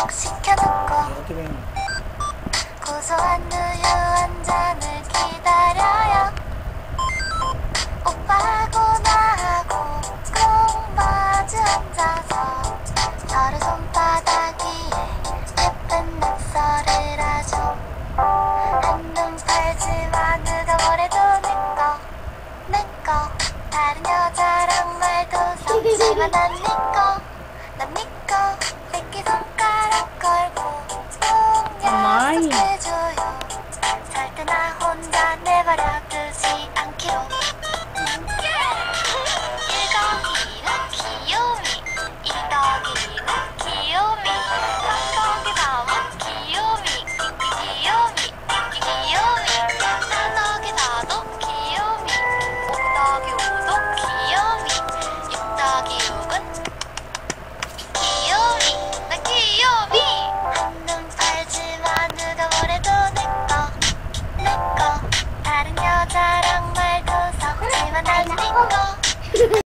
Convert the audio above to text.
어떻게 해? 고소한 우유 한 잔을 기다려요. 오빠하고 나하고 꼭 마주 앉아서 서로 손바닥 위에 예쁜 낙서를 하죠. 한눈 팔지마 누가 뭐래도 내꺼 내꺼 다른 여자랑 말도 섞지만 난니 해줘요. 절대 나 혼자 내버려 두 내